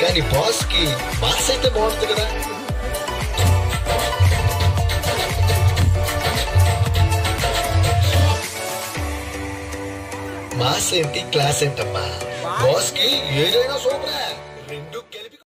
కానీ బాస్కి మాస్ అయితే బాగుంటుంది కదా. మాస్ ఏంటి? క్లాస్ ఏంటమ్మా? బాస్కి ఏదైనా సూపరే.